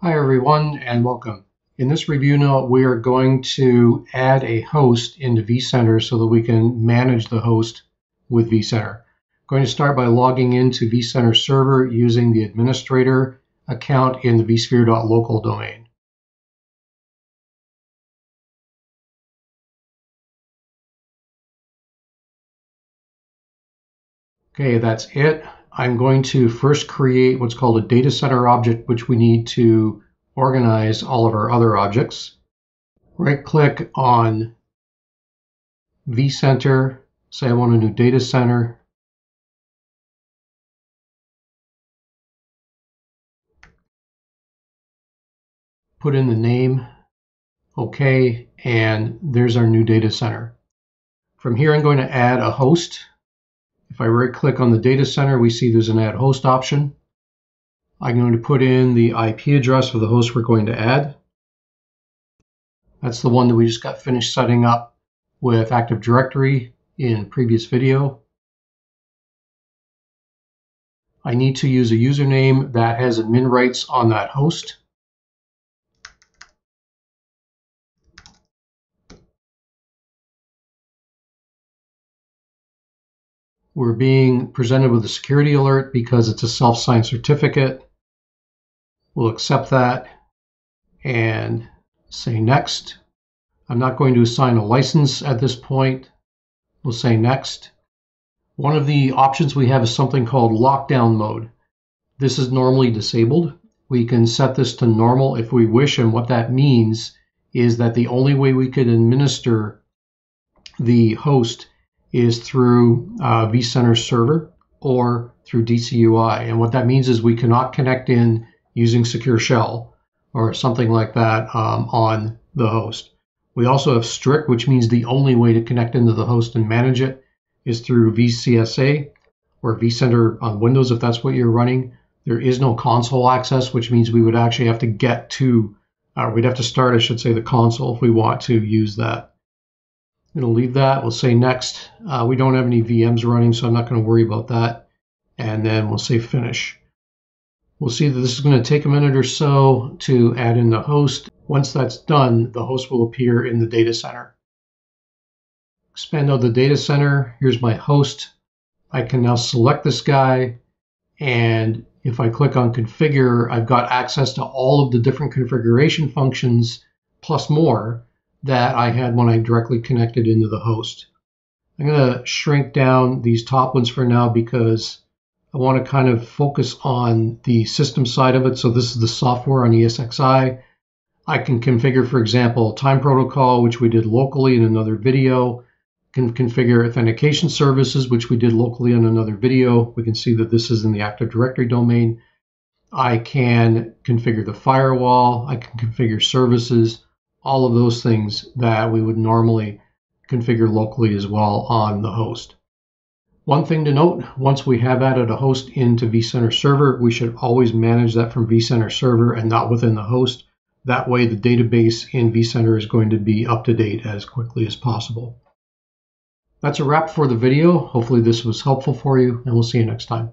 Hi everyone and welcome. In this review note we are going to add a host into vCenter so that we can manage the host with vCenter. I'm going to start by logging into vCenter server using the administrator account in the vSphere.local domain. Okay, that's it. I'm going to first create what's called a data center object, which we need to organize all of our other objects. Right click on vCenter, say I want a new data center. Put in the name, okay, and there's our new data center. From here, I'm going to add a host. If I right click on the data center, we see there's an add host option. I'm going to put in the IP address for the host we're going to add. That's the one that we just got finished setting up with Active Directory in previous video. I need to use a username that has admin rights on that host. We're being presented with a security alert because it's a self-signed certificate. We'll accept that and say next. I'm not going to assign a license at this point. We'll say next. One of the options we have is something called lockdown mode. This is normally disabled. We can set this to normal if we wish, and what that means is that the only way we could administer the host is through uh, vCenter server or through DCUI. And what that means is we cannot connect in using Secure Shell or something like that um, on the host. We also have strict, which means the only way to connect into the host and manage it is through VCSA or vCenter on Windows if that's what you're running. There is no console access, which means we would actually have to get to, or we'd have to start, I should say, the console if we want to use that. I'm going to leave that. We'll say next. Uh, we don't have any VMs running, so I'm not going to worry about that. And then we'll say finish. We'll see that this is going to take a minute or so to add in the host. Once that's done, the host will appear in the data center. Expand out the data center. Here's my host. I can now select this guy. And if I click on configure, I've got access to all of the different configuration functions plus more that I had when I directly connected into the host. I'm going to shrink down these top ones for now because I want to kind of focus on the system side of it. So this is the software on ESXi. I can configure, for example, time protocol, which we did locally in another video. Can configure authentication services, which we did locally in another video. We can see that this is in the Active Directory domain. I can configure the firewall. I can configure services, all of those things that we would normally configure locally as well on the host. One thing to note, once we have added a host into vCenter Server, we should always manage that from vCenter Server and not within the host. That way the database in vCenter is going to be up to date as quickly as possible. That's a wrap for the video. Hopefully this was helpful for you and we'll see you next time.